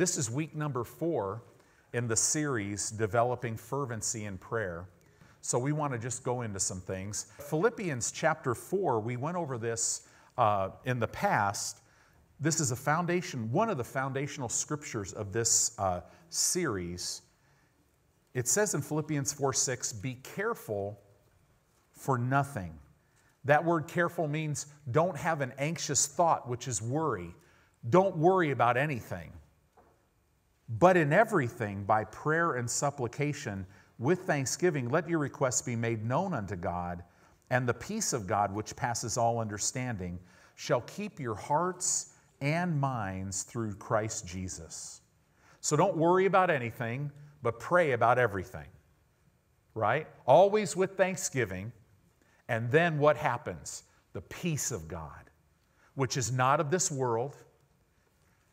This is week number four in the series, Developing Fervency in Prayer. So we want to just go into some things. Philippians chapter 4, we went over this uh, in the past. This is a foundation, one of the foundational scriptures of this uh, series. It says in Philippians 4 6, be careful for nothing. That word careful means don't have an anxious thought, which is worry. Don't worry about anything. But in everything, by prayer and supplication, with thanksgiving, let your requests be made known unto God, and the peace of God, which passes all understanding, shall keep your hearts and minds through Christ Jesus. So don't worry about anything, but pray about everything, right? Always with thanksgiving. And then what happens? The peace of God, which is not of this world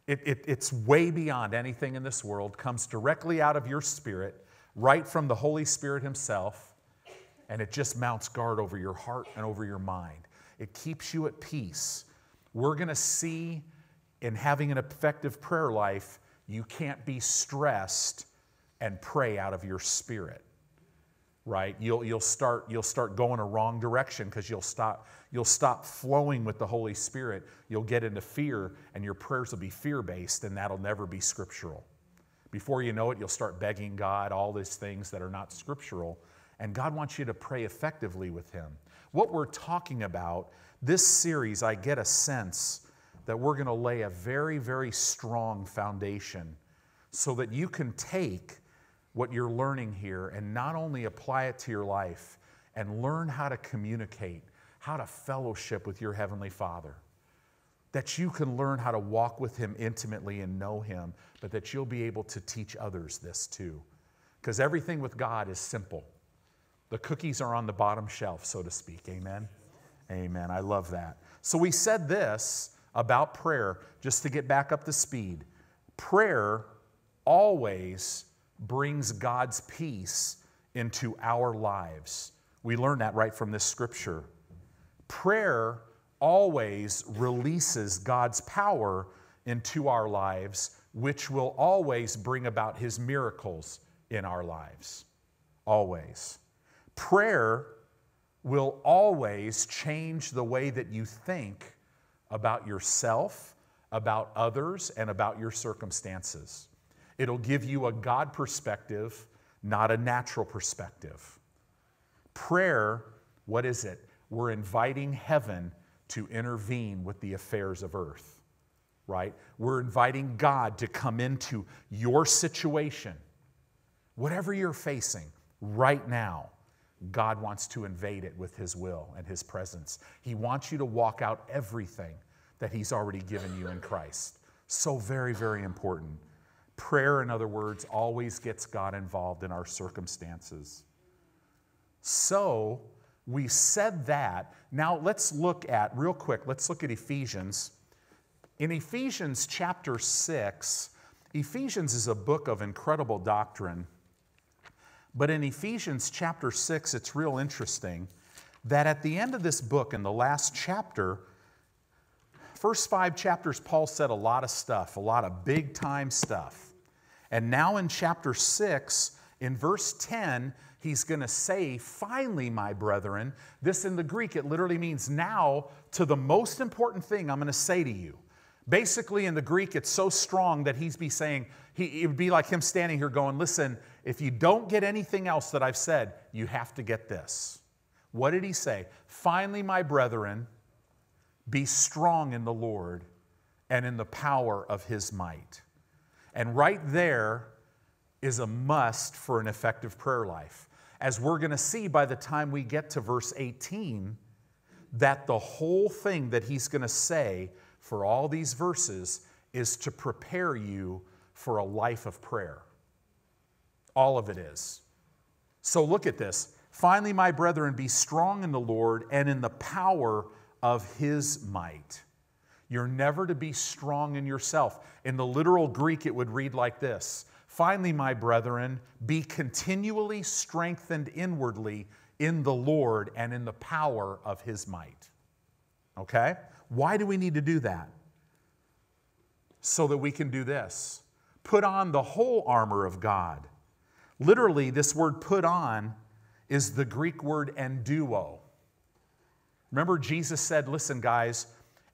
it, it, it's way beyond anything in this world, comes directly out of your spirit, right from the Holy Spirit Himself, and it just mounts guard over your heart and over your mind. It keeps you at peace. We're going to see in having an effective prayer life, you can't be stressed and pray out of your spirit right? You'll, you'll start you'll start going a wrong direction because you'll stop you'll stop flowing with the holy spirit. You'll get into fear and your prayers will be fear-based and that'll never be scriptural. Before you know it you'll start begging god all these things that are not scriptural and god wants you to pray effectively with him. What we're talking about this series i get a sense that we're going to lay a very very strong foundation so that you can take what you're learning here and not only apply it to your life and learn how to communicate, how to fellowship with your Heavenly Father. That you can learn how to walk with Him intimately and know Him, but that you'll be able to teach others this too. Because everything with God is simple. The cookies are on the bottom shelf, so to speak. Amen? Amen. I love that. So we said this about prayer, just to get back up to speed. Prayer always brings God's peace into our lives. We learn that right from this scripture. Prayer always releases God's power into our lives, which will always bring about his miracles in our lives. Always. Prayer will always change the way that you think about yourself, about others, and about your circumstances. It'll give you a God perspective, not a natural perspective. Prayer, what is it? We're inviting heaven to intervene with the affairs of earth, right? We're inviting God to come into your situation. Whatever you're facing right now, God wants to invade it with His will and His presence. He wants you to walk out everything that He's already given you in Christ. So, very, very important. Prayer, in other words, always gets God involved in our circumstances. So, we said that. Now, let's look at, real quick, let's look at Ephesians. In Ephesians chapter 6, Ephesians is a book of incredible doctrine. But in Ephesians chapter 6, it's real interesting that at the end of this book, in the last chapter, first five chapters, Paul said a lot of stuff, a lot of big time stuff. And now in chapter 6, in verse 10, he's going to say, Finally, my brethren, this in the Greek, it literally means now to the most important thing I'm going to say to you. Basically, in the Greek, it's so strong that he's be saying, he, it would be like him standing here going, Listen, if you don't get anything else that I've said, you have to get this. What did he say? Finally, my brethren, be strong in the Lord and in the power of his might. And right there is a must for an effective prayer life. As we're going to see by the time we get to verse 18, that the whole thing that he's going to say for all these verses is to prepare you for a life of prayer. All of it is. So look at this. Finally, my brethren, be strong in the Lord and in the power of his might. You're never to be strong in yourself. In the literal Greek, it would read like this Finally, my brethren, be continually strengthened inwardly in the Lord and in the power of his might. Okay? Why do we need to do that? So that we can do this put on the whole armor of God. Literally, this word put on is the Greek word enduo. Remember, Jesus said, Listen, guys,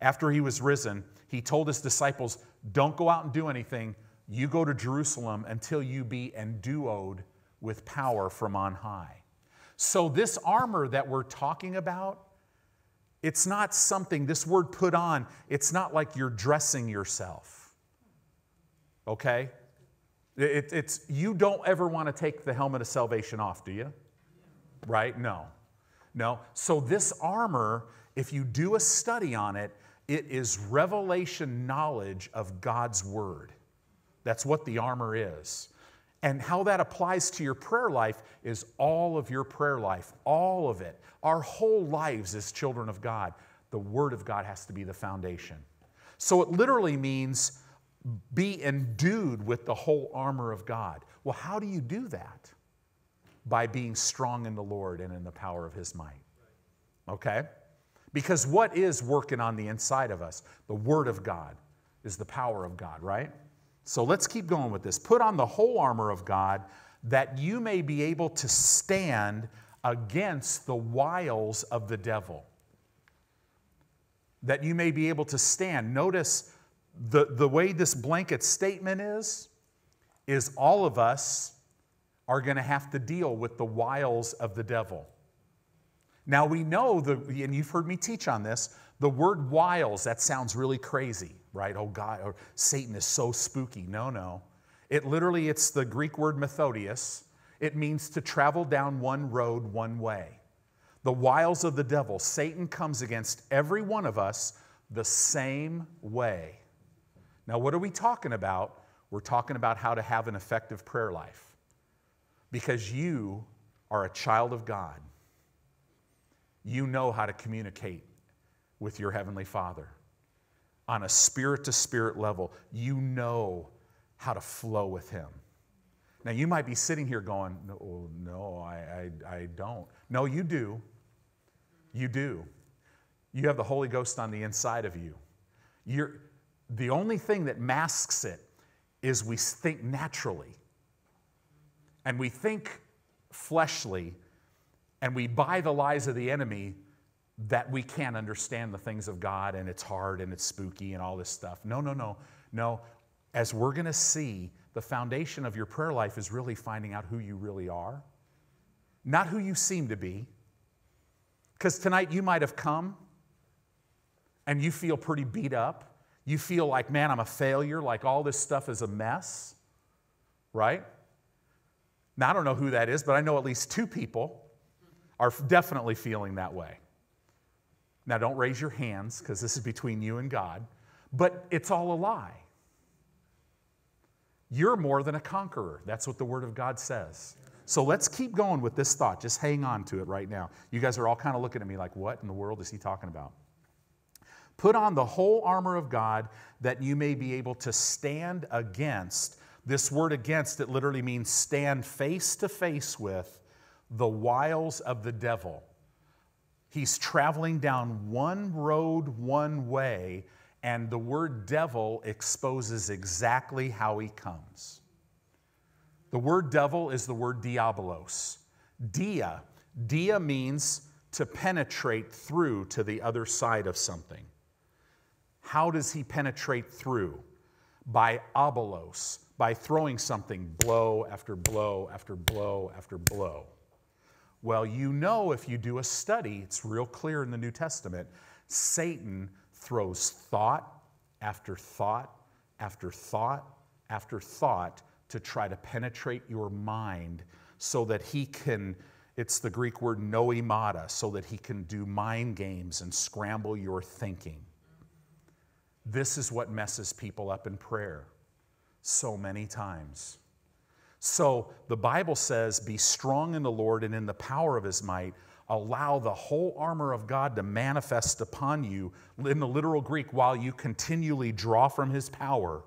after he was risen, he told his disciples, Don't go out and do anything. You go to Jerusalem until you be enduoed with power from on high. So, this armor that we're talking about, it's not something, this word put on, it's not like you're dressing yourself. Okay? It, it's, you don't ever want to take the helmet of salvation off, do you? Right? No. No. So, this armor, if you do a study on it, it is revelation knowledge of God's word. That's what the armor is. And how that applies to your prayer life is all of your prayer life, all of it. Our whole lives as children of God, the Word of God has to be the foundation. So it literally means be endued with the whole armor of God. Well, how do you do that? By being strong in the Lord and in the power of His might. Okay? Because what is working on the inside of us? The Word of God is the power of God, right? So let's keep going with this. Put on the whole armor of God that you may be able to stand against the wiles of the devil. That you may be able to stand. Notice the, the way this blanket statement is, is all of us are going to have to deal with the wiles of the devil. Now we know, the, and you've heard me teach on this, the word wiles, that sounds really crazy, right? Oh God, or Satan is so spooky. No, no. It literally, it's the Greek word methodeia. It means to travel down one road one way. The wiles of the devil, Satan comes against every one of us the same way. Now, what are we talking about? We're talking about how to have an effective prayer life. Because you are a child of God. You know how to communicate with your Heavenly Father. On a spirit to spirit level, you know how to flow with Him. Now, you might be sitting here going, No, oh, no I, I, I don't. No, you do. You do. You have the Holy Ghost on the inside of you. You're, the only thing that masks it is we think naturally. And we think fleshly, and we buy the lies of the enemy that we can't understand the things of God and it's hard and it's spooky and all this stuff. No, no, no. No, as we're going to see, the foundation of your prayer life is really finding out who you really are, not who you seem to be. Because tonight you might have come and you feel pretty beat up. You feel like, man, I'm a failure, like all this stuff is a mess, right? Now, I don't know who that is, but I know at least two people are definitely feeling that way. Now, don't raise your hands because this is between you and God, but it's all a lie. You're more than a conqueror. That's what the Word of God says. So let's keep going with this thought. Just hang on to it right now. You guys are all kind of looking at me like, what in the world is he talking about? Put on the whole armor of God that you may be able to stand against. This word against, it literally means stand face to face with the wiles of the devil. He's traveling down one road, one way, and the word devil exposes exactly how he comes. The word devil is the word diabolos. Dia. Dia means to penetrate through to the other side of something. How does he penetrate through? By abelos, by throwing something blow after blow after blow after blow. Well, you know, if you do a study, it's real clear in the New Testament, Satan throws thought after thought after thought after thought to try to penetrate your mind so that he can, it's the Greek word noemata, so that he can do mind games and scramble your thinking. This is what messes people up in prayer so many times. So the Bible says, Be strong in the Lord and in the power of his might. Allow the whole armor of God to manifest upon you in the literal Greek while you continually draw from his power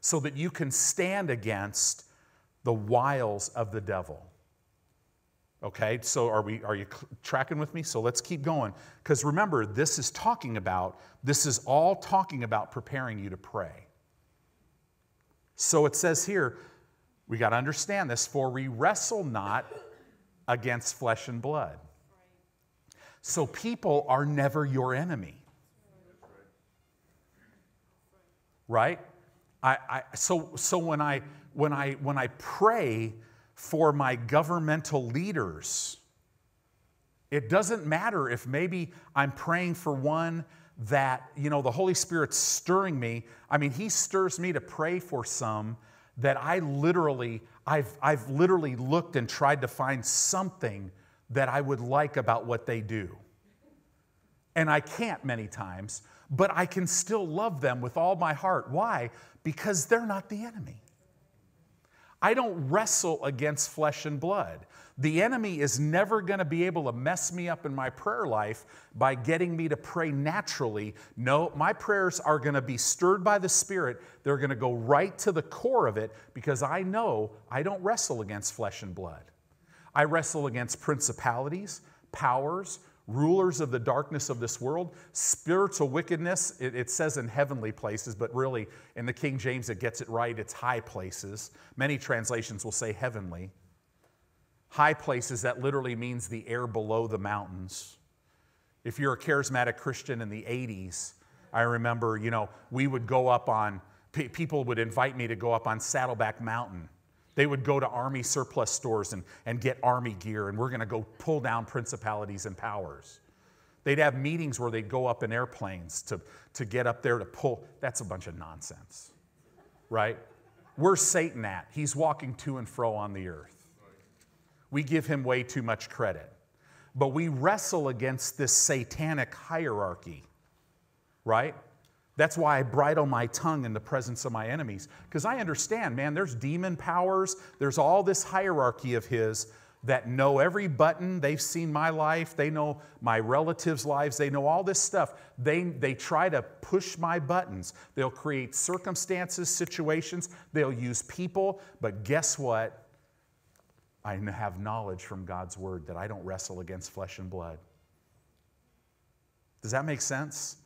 so that you can stand against the wiles of the devil. Okay, so are, we, are you tracking with me? So let's keep going. Because remember, this is talking about, this is all talking about preparing you to pray. So it says here, we got to understand this for we wrestle not against flesh and blood. So people are never your enemy. Right? I, I, so so when, I, when, I, when I pray for my governmental leaders, it doesn't matter if maybe I'm praying for one that, you know, the Holy Spirit's stirring me. I mean, He stirs me to pray for some that I literally, I've, I've literally looked and tried to find something that I would like about what they do. And I can't many times, but I can still love them with all my heart. Why? Because they're not the enemy. I don't wrestle against flesh and blood. The enemy is never going to be able to mess me up in my prayer life by getting me to pray naturally. No, my prayers are going to be stirred by the Spirit. They're going to go right to the core of it because I know I don't wrestle against flesh and blood. I wrestle against principalities, powers, rulers of the darkness of this world, spiritual wickedness. It, it, says in heavenly places, but really in the King James it gets it right. It's high places. Many translations will say heavenly. High places, that literally means the air below the mountains. If you're a charismatic Christian in the 80s, I remember, you know, we would go up on, people would invite me to go up on Saddleback Mountain. They would go to army surplus stores and, and get army gear, and we're going to go pull down principalities and powers. They'd have meetings where they'd go up in airplanes to, to get up there to pull. That's a bunch of nonsense, right? Where's Satan at? He's walking to and fro on the earth we give him way too much credit. But we wrestle against this satanic hierarchy, right? That's why I bridle my tongue in the presence of my enemies. Because I understand, man, there's demon powers, there's all this hierarchy of his that know every button. They've seen my life, they know my relatives' lives, they know all this stuff. They, they try to push my buttons. They'll create circumstances, situations, they'll use people, but guess what? I have knowledge from God's word that I don't wrestle against flesh and blood. Does that make sense?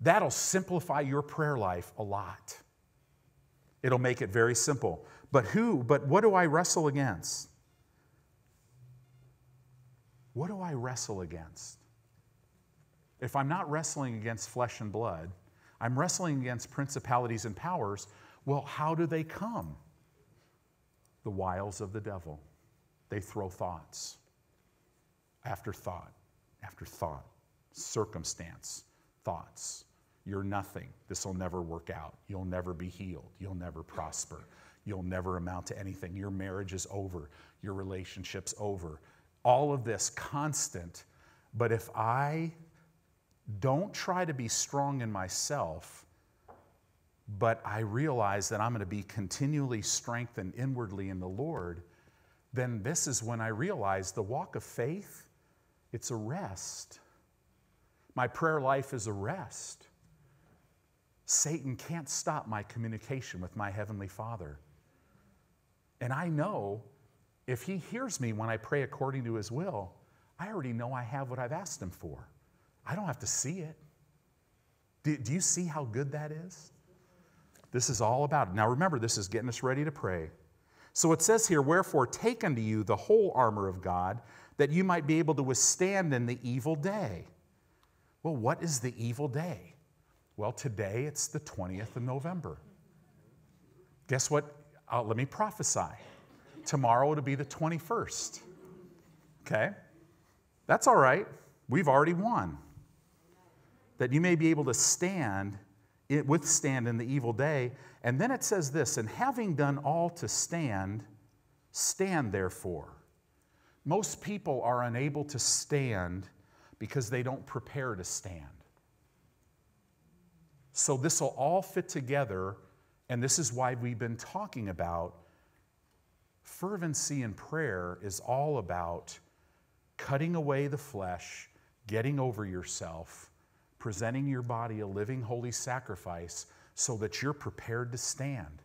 That'll simplify your prayer life a lot. It'll make it very simple. But who, but what do I wrestle against? What do I wrestle against? If I'm not wrestling against flesh and blood, I'm wrestling against principalities and powers. Well, how do they come? The wiles of the devil. They throw thoughts after thought after thought, circumstance, thoughts. You're nothing. This will never work out. You'll never be healed. You'll never prosper. You'll never amount to anything. Your marriage is over. Your relationship's over. All of this constant. But if I don't try to be strong in myself, but I realize that I'm going to be continually strengthened inwardly in the Lord then this is when I realize the walk of faith, it's a rest. My prayer life is a rest. Satan can't stop my communication with my Heavenly Father. And I know if he hears me when I pray according to his will, I already know I have what I've asked him for. I don't have to see it. Do, do you see how good that is? This is all about it. Now remember, this is getting us ready to pray. So it says here, Wherefore take unto you the whole armor of God, that you might be able to withstand in the evil day. Well, what is the evil day? Well, today it's the 20th of November. Guess what? Uh, let me prophesy. Tomorrow it'll be the 21st. Okay? That's all right. We've already won. That you may be able to stand, withstand in the evil day, and then it says this, and having done all to stand, stand therefore. Most people are unable to stand because they don't prepare to stand. So this will all fit together, and this is why we've been talking about fervency in prayer is all about cutting away the flesh, getting over yourself, presenting your body a living, holy sacrifice so that you're prepared to stand.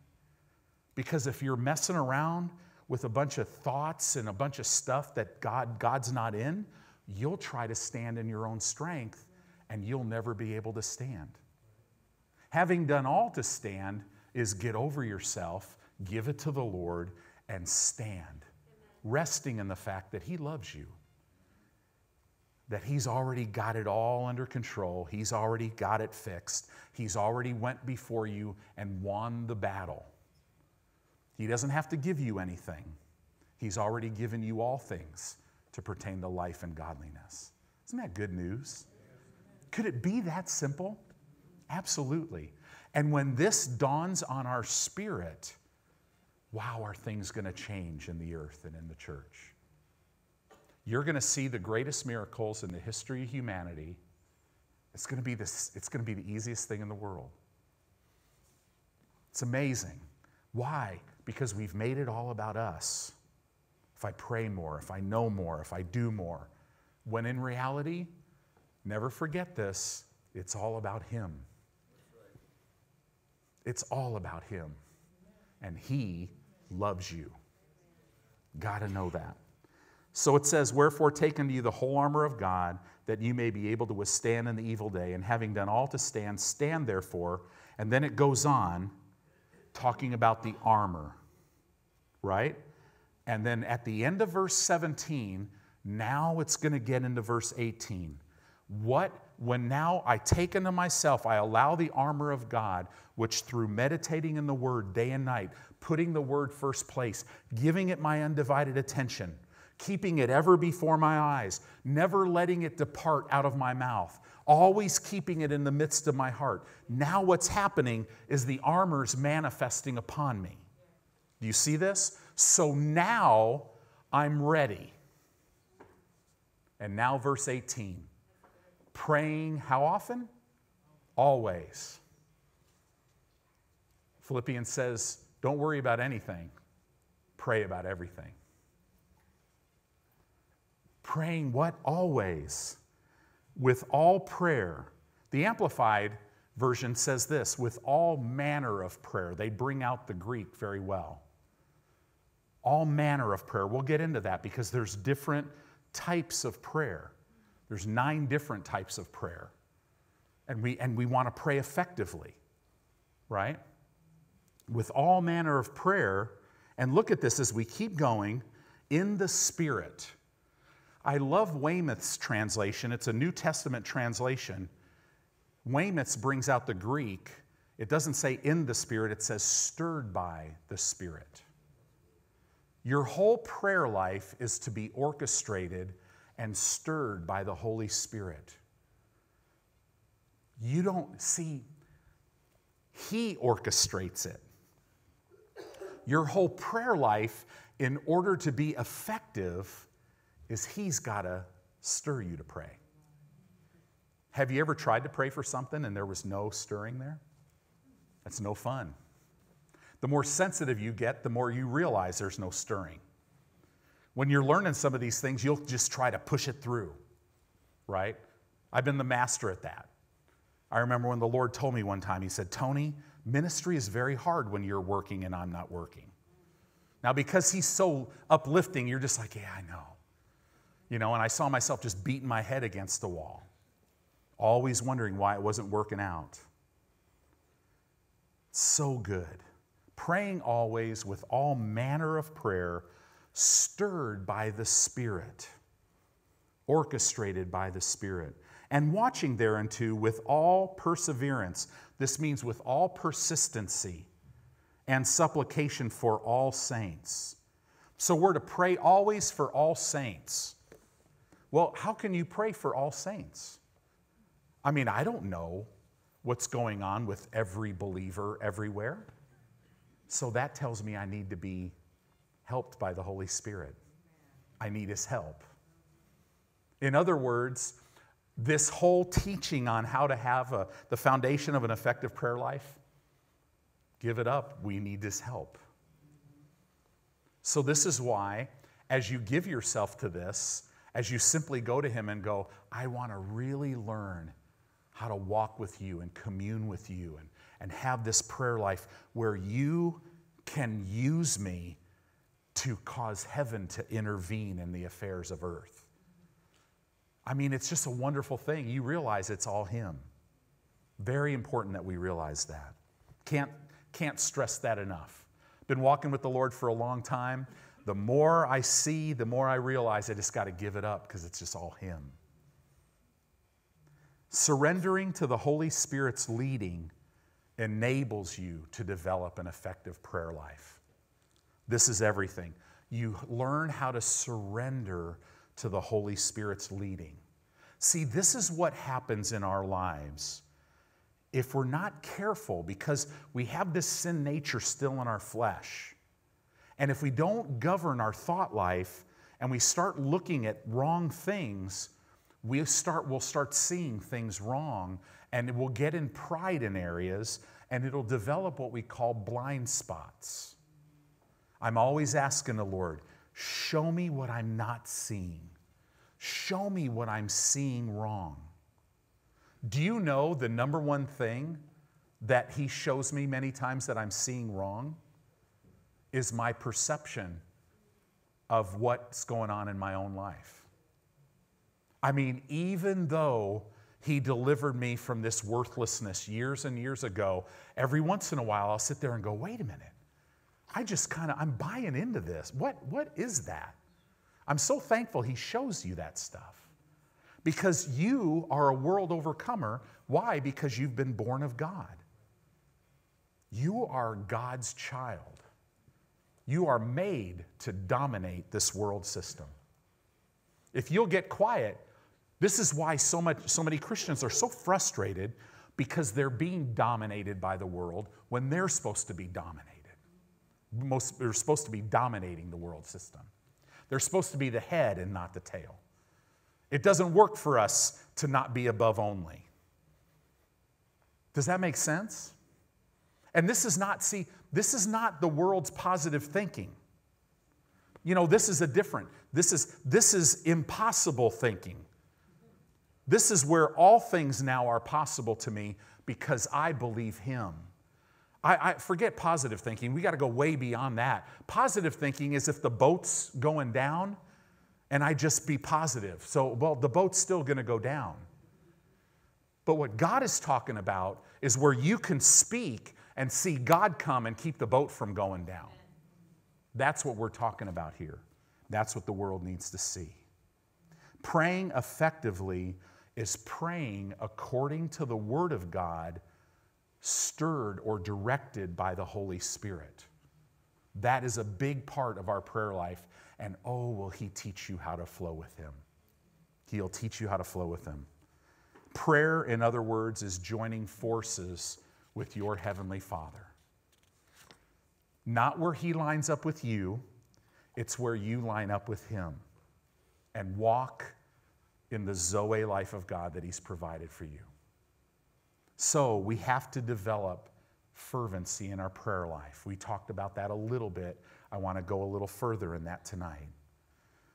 Because if you're messing around with a bunch of thoughts and a bunch of stuff that God, God's not in, you'll try to stand in your own strength and you'll never be able to stand. Having done all to stand, is get over yourself, give it to the Lord, and stand, resting in the fact that He loves you. That he's already got it all under control. He's already got it fixed. He's already went before you and won the battle. He doesn't have to give you anything. He's already given you all things to pertain to life and godliness. Isn't that good news? Could it be that simple? Absolutely. And when this dawns on our spirit, wow, are things going to change in the earth and in the church? You're going to see the greatest miracles in the history of humanity. It's going to be this, it's going to be the easiest thing in the world. It's amazing. Why? Because we've made it all about us. If I pray more, if I know more, if I do more. When in reality, never forget this, it's all about Him. It's all about Him. And He loves you. Got to know that. So it says, Wherefore take unto you the whole armor of God, that you may be able to withstand in the evil day. And having done all to stand, stand therefore. And then it goes on talking about the armor, right? And then at the end of verse 17, now it's going to get into verse 18. What, when now I take unto myself, I allow the armor of God, which through meditating in the word day and night, putting the word first place, giving it my undivided attention, keeping it ever before my eyes, never letting it depart out of my mouth, always keeping it in the midst of my heart. Now, what's happening is the armor's manifesting upon me. Do you see this? So now I'm ready. And now, verse 18 praying how often? Always. Philippians says, don't worry about anything, pray about everything. Praying what? Always. With all prayer. The Amplified version says this with all manner of prayer. They bring out the Greek very well. All manner of prayer. We'll get into that because there's different types of prayer. There's nine different types of prayer. And we, and we want to pray effectively, right? With all manner of prayer. And look at this as we keep going in the Spirit. I love Weymouth's translation. It's a New Testament translation. Weymouth's brings out the Greek. It doesn't say in the Spirit, it says stirred by the Spirit. Your whole prayer life is to be orchestrated and stirred by the Holy Spirit. You don't see, He orchestrates it. Your whole prayer life, in order to be effective, is He's got to stir you to pray. Have you ever tried to pray for something and there was no stirring there? That's no fun. The more sensitive you get, the more you realize there's no stirring. When you're learning some of these things, you'll just try to push it through, right? I've been the master at that. I remember when the Lord told me one time, He said, Tony, ministry is very hard when you're working and I'm not working. Now, because He's so uplifting, you're just like, yeah, I know. You know, and I saw myself just beating my head against the wall, always wondering why it wasn't working out. So good. Praying always with all manner of prayer, stirred by the Spirit, orchestrated by the Spirit, and watching thereunto with all perseverance. This means with all persistency and supplication for all saints. So we're to pray always for all saints. Well, how can you pray for all saints? I mean, I don't know what's going on with every believer everywhere. So that tells me I need to be helped by the Holy Spirit. I need His help. In other words, this whole teaching on how to have a, the foundation of an effective prayer life, give it up. We need His help. So, this is why, as you give yourself to this, as you simply go to Him and go, I want to really learn how to walk with you and commune with you and, and have this prayer life where you can use me to cause heaven to intervene in the affairs of earth. I mean, it's just a wonderful thing. You realize it's all Him. Very important that we realize that. Can't, Can't stress that enough. Been walking with the Lord for a long time. The more I see, the more I realize I just got to give it up because it's just all Him. Surrendering to the Holy Spirit's leading enables you to develop an effective prayer life. This is everything. You learn how to surrender to the Holy Spirit's leading. See, this is what happens in our lives if we're not careful because we have this sin nature still in our flesh. And if we don't govern our thought life and we start looking at wrong things, we start, we'll start seeing things wrong and we'll get in pride in areas and it'll develop what we call blind spots. I'm always asking the Lord, show me what I'm not seeing. Show me what I'm seeing wrong. Do you know the number one thing that He shows me many times that I'm seeing wrong? Is my perception of what's going on in my own life. I mean, even though He delivered me from this worthlessness years and years ago, every once in a while I'll sit there and go, wait a minute. I just kind of, I'm buying into this. What, what is that? I'm so thankful He shows you that stuff because you are a world overcomer. Why? Because you've been born of God. You are God's child. You are made to dominate this world system. If you'll get quiet, this is why so, much, so many Christians are so frustrated because they're being dominated by the world when they're supposed to be dominated. Most, they're supposed to be dominating the world system. They're supposed to be the head and not the tail. It doesn't work for us to not be above only. Does that make sense? And this is not, see, this is not the world's positive thinking. You know, this is a different, this is, this is impossible thinking. This is where all things now are possible to me because I believe Him. I, I forget positive thinking. We got to go way beyond that. Positive thinking is if the boat's going down, and I just be positive. So, well, the boat's still going to go down. But what God is talking about is where you can speak and see God come and keep the boat from going down. That's what we're talking about here. That's what the world needs to see. Praying effectively is praying according to the Word of God, stirred or directed by the Holy Spirit. That is a big part of our prayer life and oh, will He teach you how to flow with Him. He'll teach you how to flow with Him. Prayer, in other words, is joining forces with your Heavenly Father. Not where He lines up with you, it's where you line up with Him and walk in the Zoe life of God that He's provided for you. So we have to develop fervency in our prayer life. We talked about that a little bit I want to go a little further in that tonight.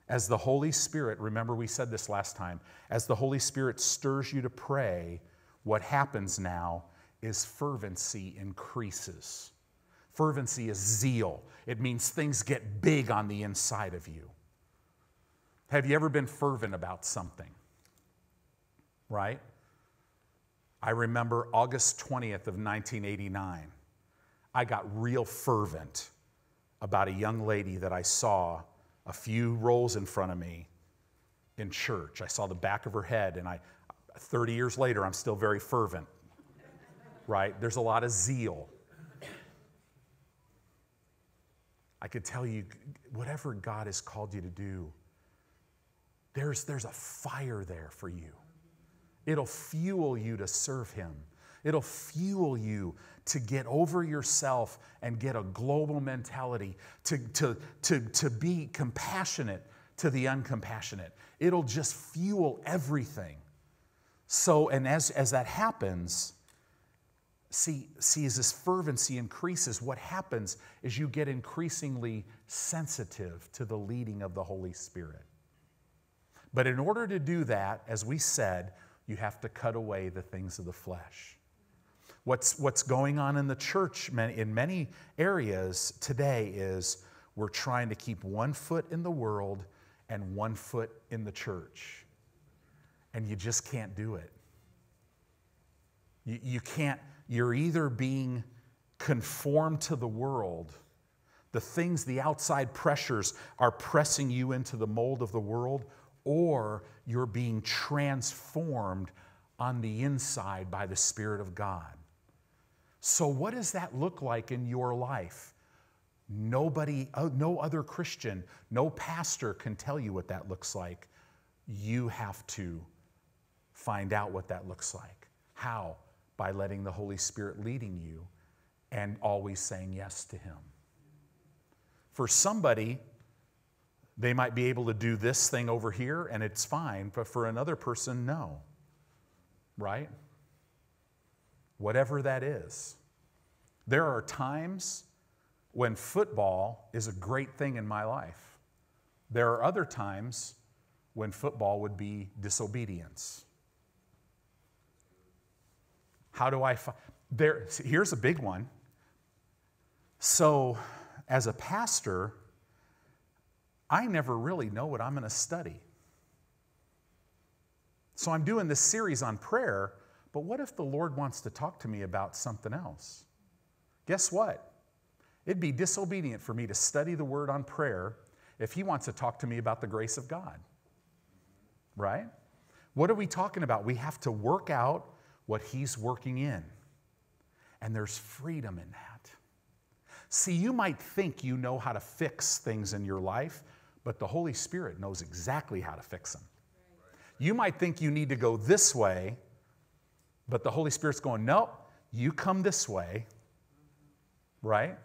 As the Holy Spirit, remember we said this last time, as the Holy Spirit stirs you to pray, what happens now is fervency increases. Fervency is zeal, it means things get big on the inside of you. Have you ever been fervent about something? Right? I remember August 20th of 1989. I got real fervent about a young lady that I saw a few rows in front of me in church. I saw the back of her head, and I, 30 years later, I'm still very fervent, right? There's a lot of zeal. I could tell you, whatever God has called you to do, there's, there's a fire there for you. It'll fuel you to serve Him. It'll fuel you to get over yourself and get a global mentality, to, to, to, to be compassionate to the uncompassionate. It'll just fuel everything. So, and as, as that happens, see, see, as this fervency increases, what happens is you get increasingly sensitive to the leading of the Holy Spirit. But in order to do that, as we said, you have to cut away the things of the flesh. What's, what's going on in the church in many areas today is we're trying to keep one foot in the world and one foot in the church. And you just can't do it. You, you can't, you're either being conformed to the world. The things, the outside pressures are pressing you into the mold of the world, or you're being transformed on the inside by the Spirit of God. So, what does that look like in your life? Nobody, uh, no other Christian, no pastor can tell you what that looks like. You have to find out what that looks like. How? By letting the Holy Spirit leading you and always saying yes to Him. For somebody, they might be able to do this thing over here and it's fine, but for another person, no. Right? Whatever that is. There are times when football is a great thing in my life. There are other times when football would be disobedience. How do I find there here's a big one. So, as a pastor, I never really know what I'm going to study. So, I'm doing this series on prayer, but what if the Lord wants to talk to me about something else? Guess what? It'd be disobedient for me to study the word on prayer if He wants to talk to me about the grace of God. Right? What are we talking about? We have to work out what He's working in. And there's freedom in that. See, you might think you know how to fix things in your life, but the Holy Spirit knows exactly how to fix them. You might think you need to go this way, but the Holy Spirit's going, nope, you come this way, right?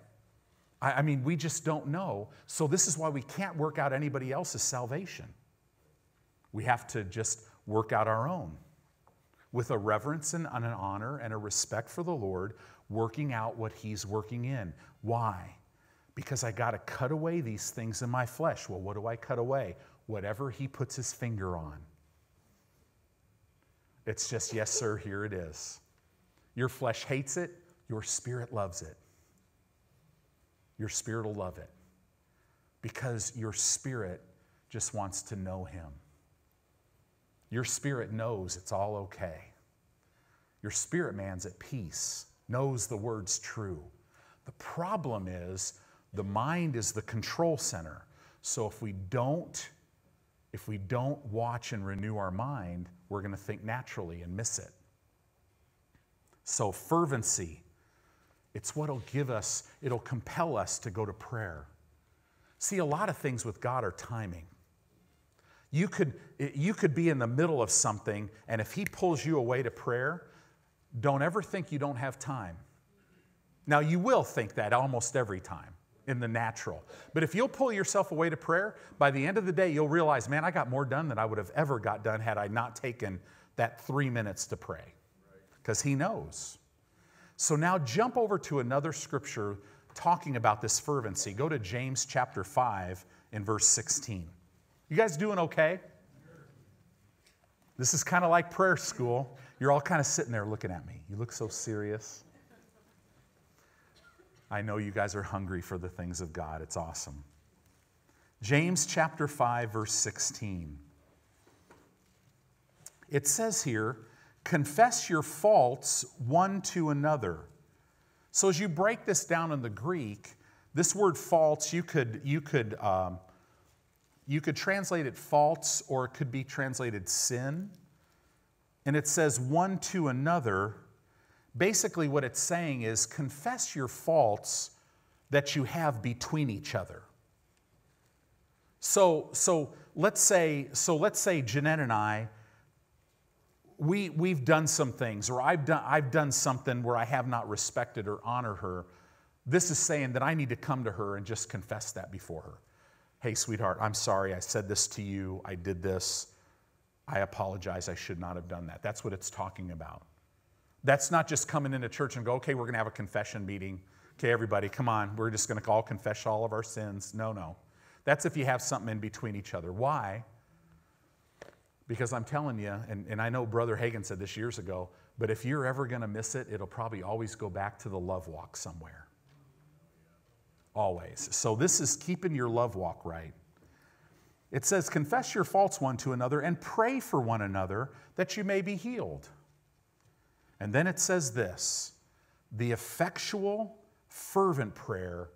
I, I mean, we just don't know. So, this is why we can't work out anybody else's salvation. We have to just work out our own with a reverence and an honor and a respect for the Lord, working out what He's working in. Why? Because I got to cut away these things in my flesh. Well, what do I cut away? Whatever He puts His finger on. It's just, yes, sir, here it is. Your flesh hates it, your spirit loves it. Your spirit will love it because your spirit just wants to know Him. Your spirit knows it's all okay. Your spirit man's at peace, knows the word's true. The problem is the mind is the control center. So if we don't if we don't watch and renew our mind, we're going to think naturally and miss it. So fervency it's what'll give us, it'll compel us to go to prayer. See, a lot of things with God are timing. You could, eh, you could be in the middle of something, and if He pulls you away to prayer, don't ever think you don't have time. Now, you will think that almost every time in the natural. But if you'll pull yourself away to prayer, by the end of the day, you'll realize, man, I got more done than I would have ever got done had I not taken that three minutes to pray. Because He knows. So now jump over to another scripture talking about this fervency. Go to James chapter 5 in verse 16. You guys doing okay? This is kind of like prayer school. You're all kind of sitting there looking at me. You look so serious. I know you guys are hungry for the things of God. It's awesome. James chapter 5, verse 16. It says here, confess your faults one to another. So as you break this down in the Greek, this word faults, you could, you could, um, you could translate it faults or it could be translated sin. And it says one to another. Basically, what it's saying is confess your faults that you have between each other. So, so let's say, so let's say Jeanette and I we, we've done some things, or I've done, I've done something where I have not respected or honored her. This is saying that I need to come to her and just confess that before her. Hey, sweetheart, I'm sorry I said this to you. I did this. I apologize. I should not have done that. That's what it's talking about. That's not just coming into church and go, okay, we're going to have a confession meeting. Okay, everybody, come on. We're just going to all confess all of our sins. No, no. That's if you have something in between each other. Why? Because I'm telling you, and, and I know Brother Hagin said this years ago, but if you're ever going to miss it, it'll probably always go back to the love walk somewhere. Always. So this is keeping your love walk right. It says, Confess your faults one to another and pray for one another that you may be healed. And then it says this the effectual, fervent prayer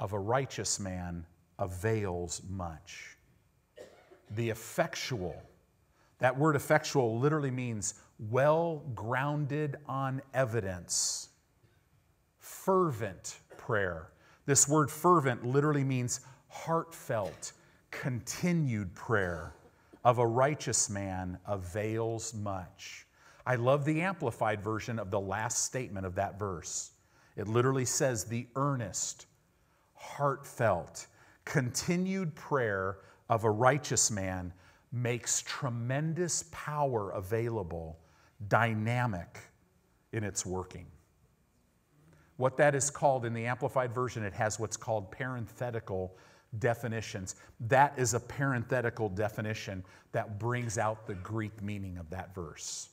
of a righteous man avails much. The effectual, that word effectual literally means well grounded on evidence. Fervent prayer. This word fervent literally means heartfelt, continued prayer of a righteous man avails much. I love the amplified version of the last statement of that verse. It literally says, the earnest, heartfelt, continued prayer of a righteous man makes tremendous power available, dynamic in its working. What that is called in the Amplified Version, it has what's called parenthetical definitions. That is a parenthetical definition that brings out the Greek meaning of that verse.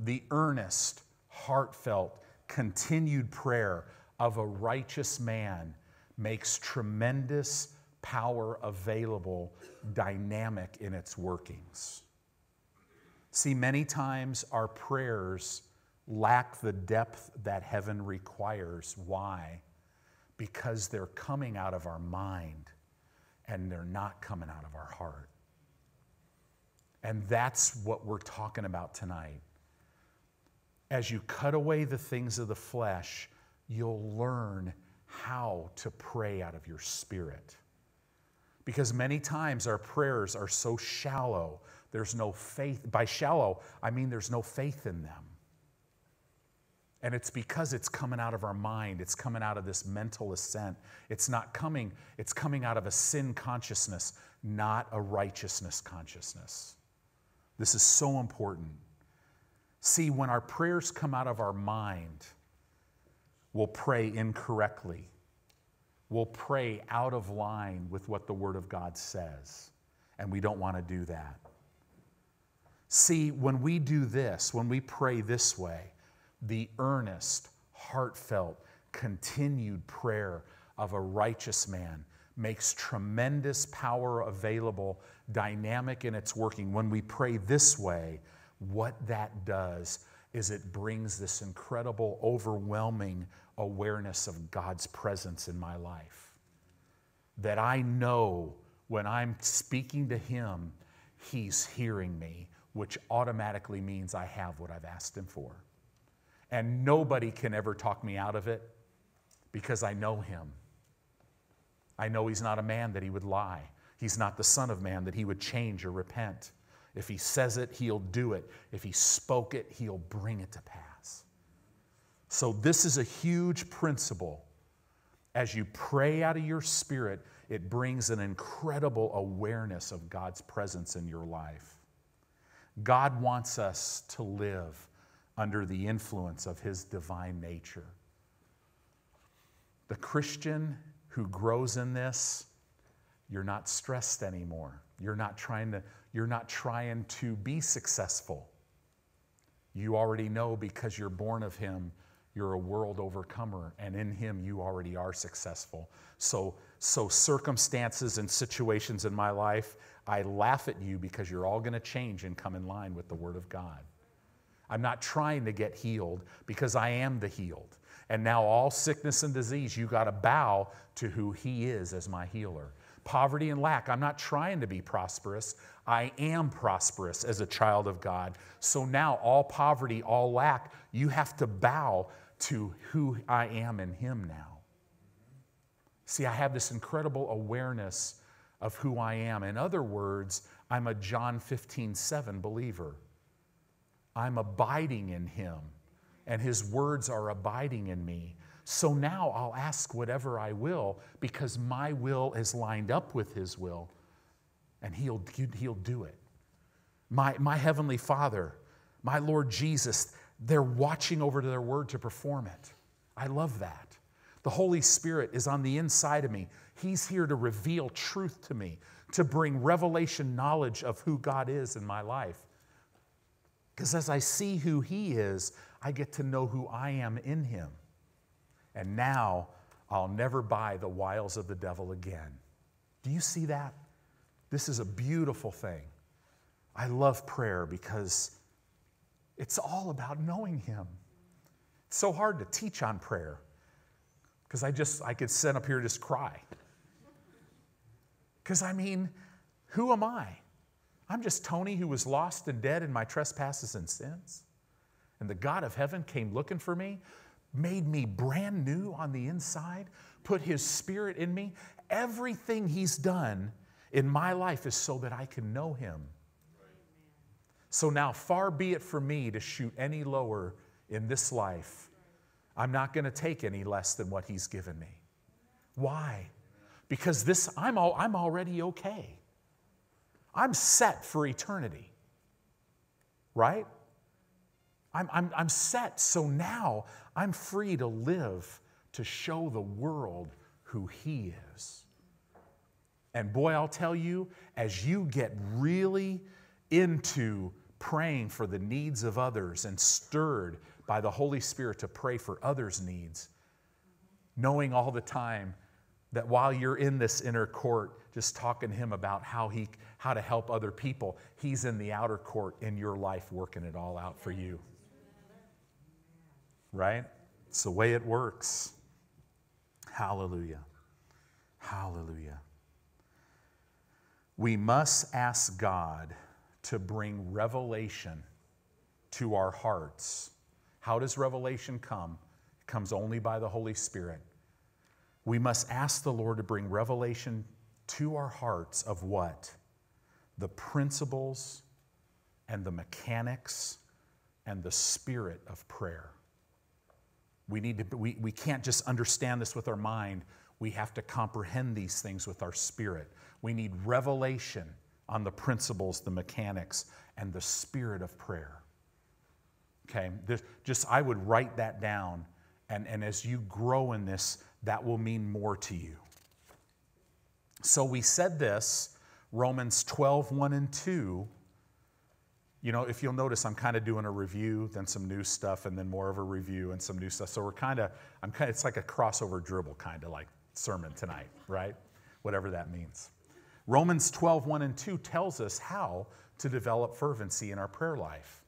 The earnest, heartfelt, continued prayer of a righteous man makes tremendous power available, dynamic in its workings. See, many times our prayers lack the depth that heaven requires. Why? because they're coming out of our mind and they're not coming out of our heart. And that's what we're talking about tonight. As you cut away the things of the flesh, you'll learn how to pray out of your spirit. Because many times our prayers are so shallow, there's no faith. By shallow, I mean there's no faith in them. And it's because it's coming out of our mind. It's coming out of this mental assent. It's not coming, it's coming out of a sin consciousness, not a righteousness consciousness. This is so important. See, when our prayers come out of our mind, we'll pray incorrectly. We'll pray out of line with what the Word of God says. And we don't want to do that. See, when we do this, when we pray this way, the earnest, heartfelt, continued prayer of a righteous man makes tremendous power available, dynamic in its working. When we pray this way, what that does is it brings this incredible, overwhelming awareness of God's presence in my life. That I know when I'm speaking to Him, He's hearing me, which automatically means I have what I've asked Him for. And nobody can ever talk me out of it because I know him. I know he's not a man that he would lie. He's not the Son of Man that he would change or repent. If he says it, he'll do it. If he spoke it, he'll bring it to pass. So, this is a huge principle. As you pray out of your spirit, it brings an incredible awareness of God's presence in your life. God wants us to live under the influence of his divine nature. The Christian who grows in this, you're not stressed anymore. You're not trying to, you're not trying to be successful. You already know because you're born of him, you're a world overcomer, and in him you already are successful. So, so circumstances and situations in my life, I laugh at you because you're all going to change and come in line with the Word of God. I'm not trying to get healed because I am the healed. And now, all sickness and disease, you got to bow to who He is as my healer. Poverty and lack, I'm not trying to be prosperous. I am prosperous as a child of God. So now, all poverty, all lack, you have to bow to who I am in Him now. See, I have this incredible awareness of who I am. In other words, I'm a John 15, 7 believer. I'm abiding in him, and his words are abiding in me. So now I'll ask whatever I will because my will is lined up with his will, and he'll, he'll do it. My, my heavenly Father, my Lord Jesus, they're watching over their word to perform it. I love that. The Holy Spirit is on the inside of me. He's here to reveal truth to me, to bring revelation knowledge of who God is in my life. Because as I see who He is, I get to know who I am in Him. And now I'll never buy the wiles of the devil again. Do you see that? This is a beautiful thing. I love prayer because it's all about knowing Him. It's so hard to teach on prayer. Because I just, I could sit up here and just cry. Because I mean, who am I? I'm just Tony who was lost and dead in my trespasses and sins. And the God of heaven came looking for me, made me brand new on the inside, put his spirit in me. Everything he's done in my life is so that I can know him. So now, far be it from me to shoot any lower in this life. I'm not going to take any less than what he's given me. Why? Because this, I'm, all, I'm already okay. I'm set for eternity. Right? I'm, I'm, I'm set. So now I'm free to live to show the world who He is. And boy, I'll tell you, as you get really into praying for the needs of others and stirred by the Holy Spirit to pray for others' needs, knowing all the time that while you're in this inner court, just talking to Him about how, he, how to help other people, He's in the outer court in your life working it all out for you. Right? It's the way it works. Hallelujah. Hallelujah. We must ask God to bring revelation to our hearts. How does revelation come? It comes only by the Holy Spirit. We must ask the Lord to bring revelation to our hearts of what? The principles and the mechanics and the spirit of prayer. We, need to, we, we can't just understand this with our mind. We have to comprehend these things with our spirit. We need revelation on the principles, the mechanics, and the spirit of prayer. Okay, this, just I would write that down, and, and as you grow in this, that will mean more to you. So we said this, Romans 12, 1 and 2. You know, if you'll notice, I'm kind of doing a review, then some new stuff, and then more of a review and some new stuff. So we're kind of, I'm kind of, it's like a crossover dribble kind of like sermon tonight, right? Whatever that means. Romans 12, 1 and 2 tells us how to develop fervency in our prayer life.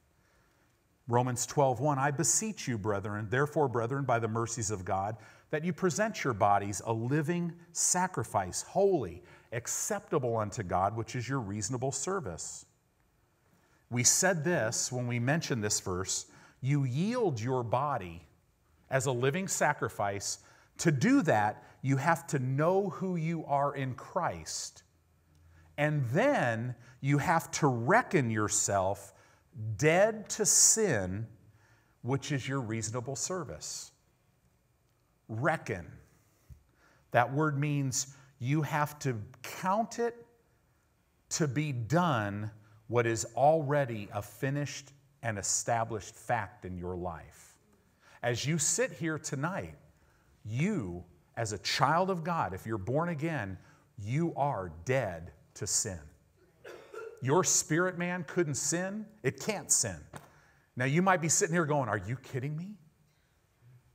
Romans 12, 1, I beseech you, brethren, therefore, brethren, by the mercies of God, that you present your bodies a living sacrifice, holy, acceptable unto God, which is your reasonable service. We said this when we mentioned this verse you yield your body as a living sacrifice. To do that, you have to know who you are in Christ and then you have to reckon yourself dead to sin, which is your reasonable service. Reckon. That word means you have to count it to be done what is already a finished and established fact in your life. As you sit here tonight, you, as a child of God, if you're born again, you are dead to sin. Your spirit man couldn't sin, it can't sin. Now you might be sitting here going, Are you kidding me?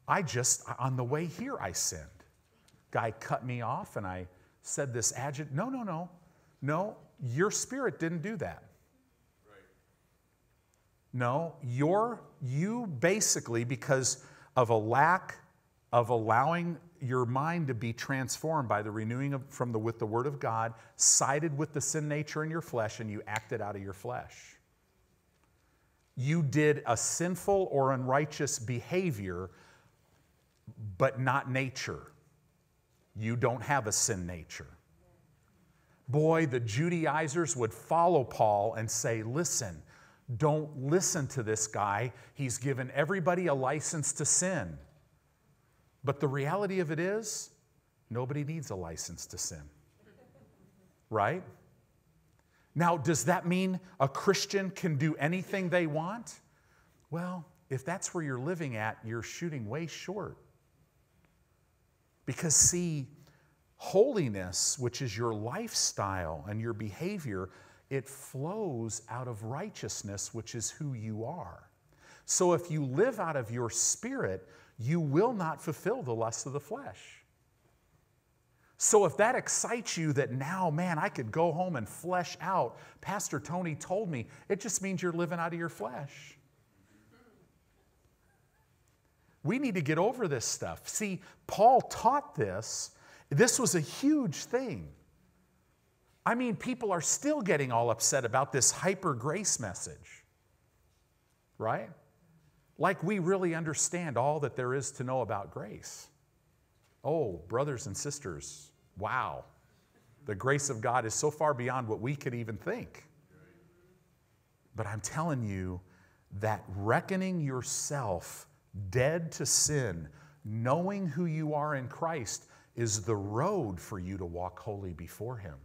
I just, on the way here, I sinned. Guy cut me off and I said this adjective. No, no, no. No, your spirit didn't do that. No, your, you basically, because of a lack of allowing your mind to be transformed by the renewing of, from the, with the Word of God, sided with the sin nature in your flesh, and you acted out of your flesh. You did a sinful or unrighteous behavior, but not nature. You don't have a sin nature. Boy, the Judaizers would follow Paul and say, Listen, don't listen to this guy. He's given everybody a license to sin. But the reality of it is, nobody needs a license to sin. Right? Now, does that mean a Christian can do anything they want? Well, if that's where you're living at, you're shooting way short. Because, see, holiness, which is your lifestyle and your behavior, it flows out of righteousness, which is who you are. So if you live out of your spirit, you will not fulfill the lust of the flesh. So, if that excites you that now, man, I could go home and flesh out, Pastor Tony told me, it just means you're living out of your flesh. We need to get over this stuff. See, Paul taught this. This was a huge thing. I mean, people are still getting all upset about this hyper grace message, right? Like we really understand all that there is to know about grace. Oh, brothers and sisters, wow. The grace of God is so far beyond what we could even think. But I'm telling you that reckoning yourself dead to sin, knowing who you are in Christ, is the road for you to walk holy before Him.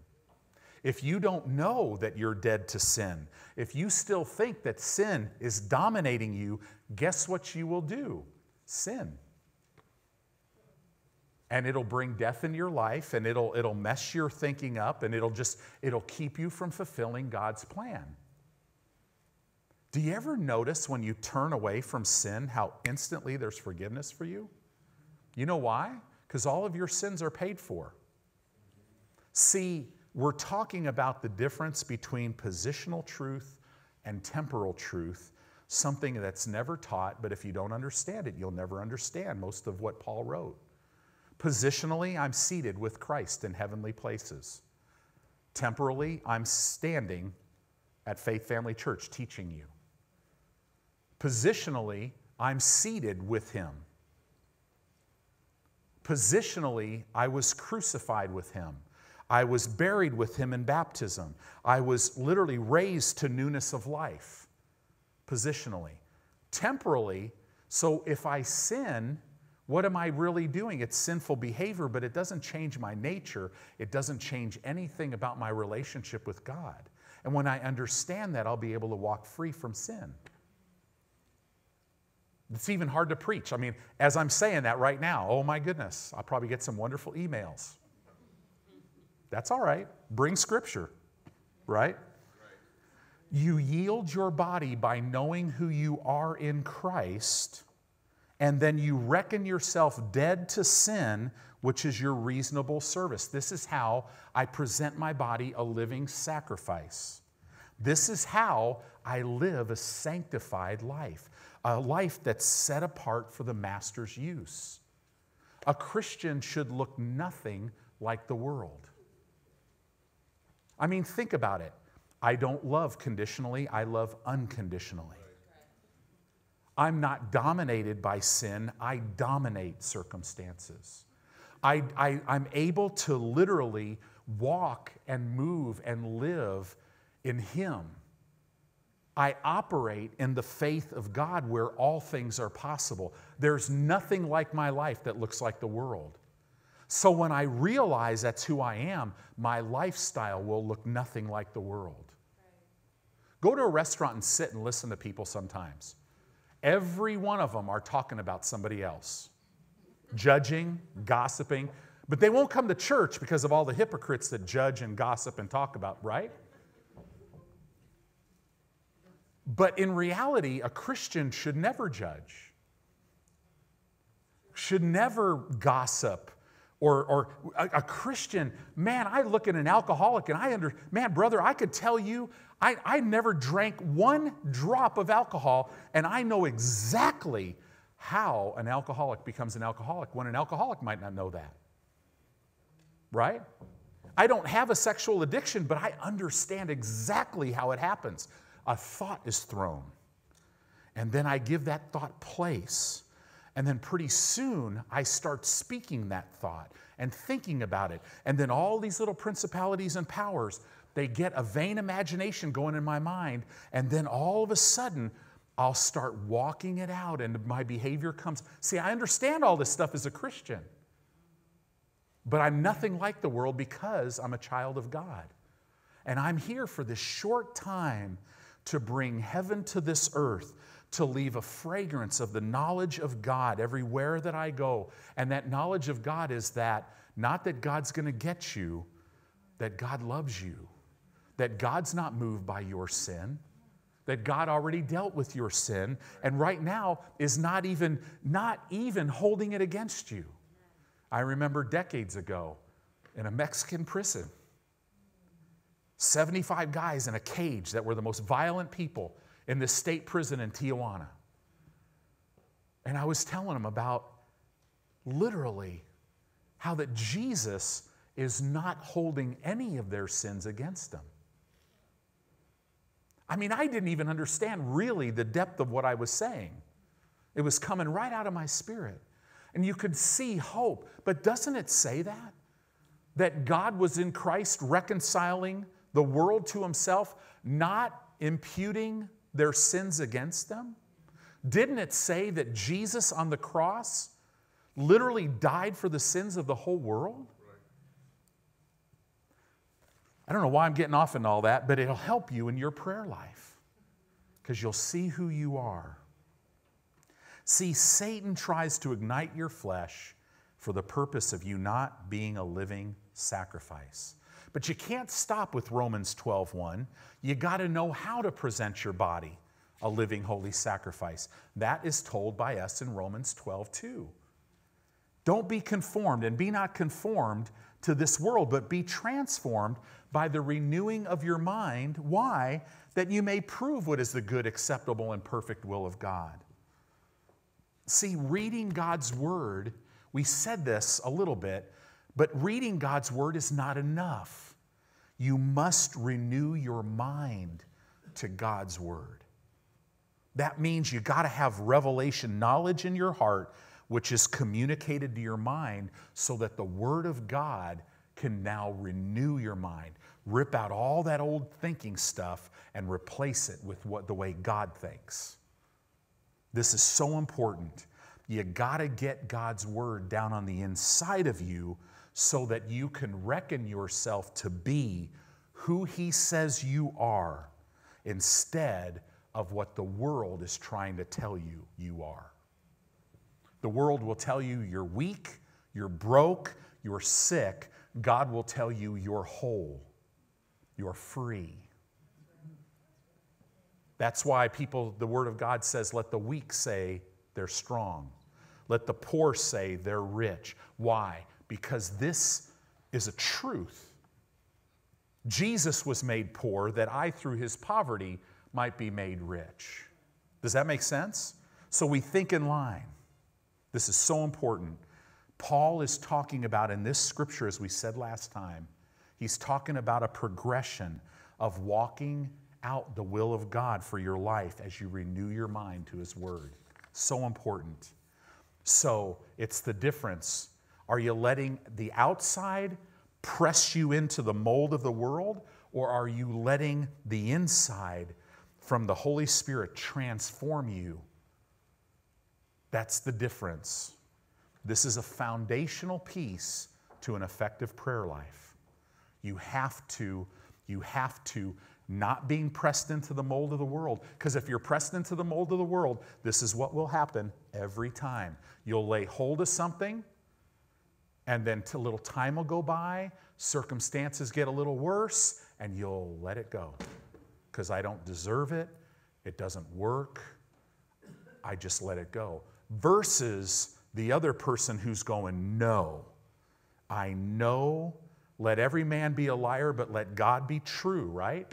If you don't know that you're dead to sin, if you still think that sin is dominating you, guess what you will do? Sin. And it'll bring death in your life and it'll, it'll mess your thinking up and it'll just, it'll keep you from fulfilling God's plan. Do you ever notice when you turn away from sin how instantly there's forgiveness for you? You know why? Because all of your sins are paid for. See, we're talking about the difference between positional truth and temporal truth, something that's never taught, but if you don't understand it, you'll never understand most of what Paul wrote. Positionally, I'm seated with Christ in heavenly places. Temporally, I'm standing at Faith Family Church teaching you. Positionally, I'm seated with him. Positionally, I was crucified with him. I was buried with him in baptism. I was literally raised to newness of life, positionally. Temporally, so if I sin, what am I really doing? It's sinful behavior, but it doesn't change my nature. It doesn't change anything about my relationship with God. And when I understand that, I'll be able to walk free from sin. It's even hard to preach. I mean, as I'm saying that right now, oh my goodness, I'll probably get some wonderful emails. That's all right. Bring scripture, right? You yield your body by knowing who you are in Christ, and then you reckon yourself dead to sin, which is your reasonable service. This is how I present my body a living sacrifice. This is how I live a sanctified life a life that's set apart for the master's use. A Christian should look nothing like the world. I mean, think about it. I don't love conditionally, I love unconditionally. I'm not dominated by sin, I dominate circumstances. I, I, I'm able to literally walk and move and live in Him. I operate in the faith of God where all things are possible. There's nothing like my life that looks like the world. So when I realize that's who I am, my lifestyle will look nothing like the world. Go to a restaurant and sit and listen to people sometimes. Every one of them are talking about somebody else, judging, gossiping, but they won't come to church because of all the hypocrites that judge and gossip and talk about, right? But in reality, a Christian should never judge, should never gossip. Or, or a, a Christian, man, I look at an alcoholic and I under, man, brother, I could tell you, I, I never drank one drop of alcohol, and I know exactly how an alcoholic becomes an alcoholic when an alcoholic might not know that. Right? I don't have a sexual addiction, but I understand exactly how it happens a thought is thrown. And then I give that thought place. And then pretty soon I start speaking that thought and thinking about it. And then all these little principalities and powers, they get a vain imagination going in my mind. And then all of a sudden, I'll start walking it out and my behavior comes. See, I understand all this stuff as a Christian, but I'm nothing like the world because I'm a child of God. And I'm here for this short time to bring heaven to this earth, to leave a fragrance of the knowledge of God everywhere that I go. And that knowledge of God is that not that God's going to get you, that God loves you, that God's not moved by your sin, that God already dealt with your sin and right now is not even not even holding it against you. I remember decades ago in a Mexican prison 75 guys in a cage that were the most violent people in this state prison in Tijuana. And I was telling them about literally how that Jesus is not holding any of their sins against them. I mean, I didn't even understand really the depth of what I was saying. It was coming right out of my spirit. And you could see hope. But doesn't it say that? That God was in Christ reconciling the world to himself, not imputing their sins against them? Didn't it say that Jesus on the cross literally died for the sins of the whole world? I don't know why I'm getting off in all that, but it'll help you in your prayer life because you'll see who you are. See, Satan tries to ignite your flesh for the purpose of you not being a living sacrifice. But you can't stop with Romans 12:1. You got to know how to present your body a living holy sacrifice. That is told by us in Romans 12:2. Don't be conformed and be not conformed to this world, but be transformed by the renewing of your mind. Why? That you may prove what is the good, acceptable, and perfect will of God. See, reading God's word, we said this a little bit, but reading God's word is not enough. You must renew your mind to God's word. That means you got to have revelation knowledge in your heart, which is communicated to your mind, so that the word of God can now renew your mind, rip out all that old thinking stuff and replace it with what the way God thinks. This is so important. You got to get God's word down on the inside of you so that you can reckon yourself to be who he says you are instead of what the world is trying to tell you you are. The world will tell you you're weak, you're broke, you're sick, God will tell you you're whole, you're free. That's why people, the Word of God says, let the weak say they're strong. Let the poor say they're rich. Why? Because this is a truth. Jesus was made poor that I, through his poverty, might be made rich. Does that make sense? So we think in line. This is so important. Paul is talking about in this scripture, as we said last time, he's talking about a progression of walking out the will of God for your life as you renew your mind to his word. So important. So it's the difference. Are you letting the outside press you into the mold of the world, or are you letting the inside from the Holy Spirit transform you? That's the difference. This is a foundational piece to an effective prayer life. You have to, you have to not being pressed into the mold of the world. Because if you're pressed into the mold of the world, this is what will happen every time. You'll lay hold of something, and then a little time will go by, circumstances get a little worse, and you'll let it go. Because I don't deserve it, it doesn't work, I just let it go. Versus the other person who's going, No, I know, let every man be a liar, but let God be true, right?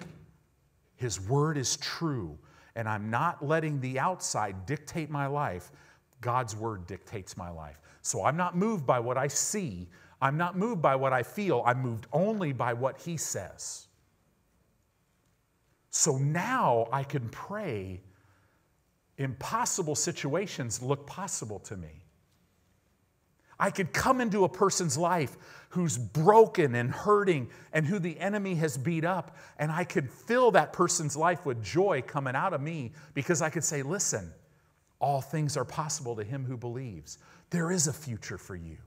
His word is true, and I'm not letting the outside dictate my life. God's word dictates my life. So I'm not moved by what I see, I'm not moved by what I feel, I'm moved only by what He says. So now I can pray. Impossible situations look possible to me. I could come into a person's life who's broken and hurting and who the enemy has beat up, and I could fill that person's life with joy coming out of me because I could say, Listen, all things are possible to him who believes. There is a future for you.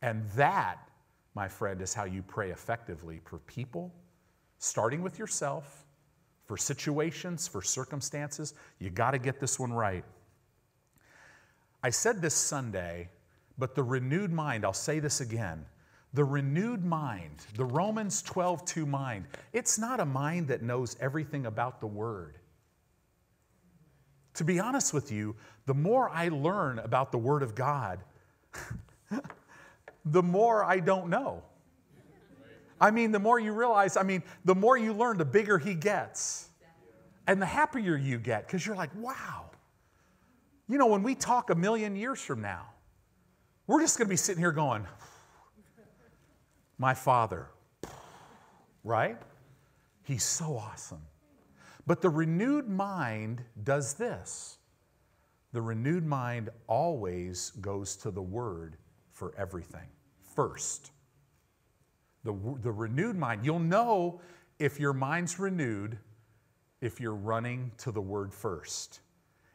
And that, my friend, is how you pray effectively for people, starting with yourself, for situations, for circumstances. You got to get this one right. I said this Sunday but the renewed mind, I'll say this again, the renewed mind, the Romans 12 2 mind, it's not a mind that knows everything about the Word. To be honest with you, the more I learn about the Word of God, the more I don't know. I mean, the more you realize, I mean, the more you learn, the bigger He gets. And the happier you get, because you're like, wow, You know, when we talk a million years from now, we're just going to be sitting here going, My Father, right? He's so awesome. But the renewed mind does this the renewed mind always goes to the Word for everything first. The, the renewed mind, you'll know if your mind's renewed if you're running to the Word first.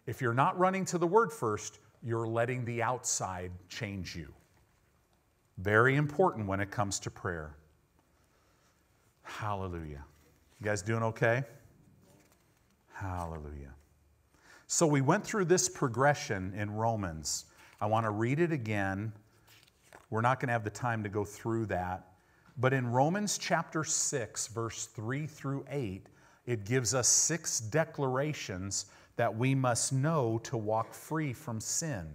If you're not running to the Word first, you're letting the outside change you. Very important when it comes to prayer. Hallelujah. You guys doing okay? Hallelujah. So we went through this progression in Romans. I want to read it again. We're not going to have the time to go through that. But in Romans chapter 6, verse 3 through 8, it gives us six declarations that we must know to walk free from sin,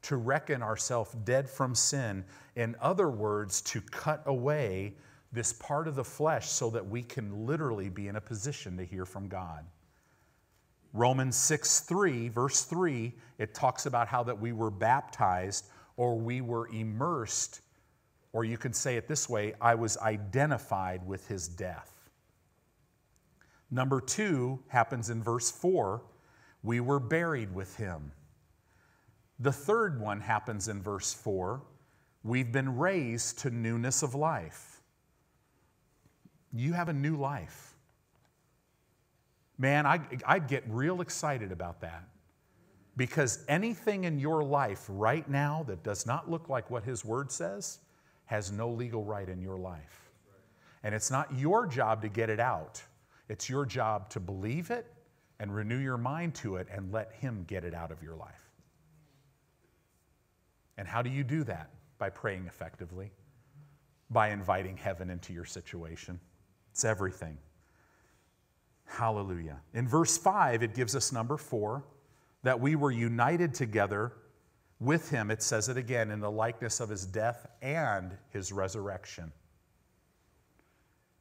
to reckon ourselves dead from sin. In other words, to cut away this part of the flesh so that we can literally be in a position to hear from God. Romans 6 3, verse 3, it talks about how that we were baptized or we were immersed, or you can say it this way I was identified with his death. Number two happens in verse 4 we were buried with him. The third one happens in verse 4 we've been raised to newness of life. You have a new life. Man, I, I'd get real excited about that. Because anything in your life right now that does not look like what His Word says has no legal right in your life. And it's not your job to get it out, it's your job to believe it and renew your mind to it and let Him get it out of your life. And how do you do that? By praying effectively, by inviting heaven into your situation. It's everything. Hallelujah. In verse 5, it gives us number four that we were united together with him. It says it again in the likeness of his death and his resurrection.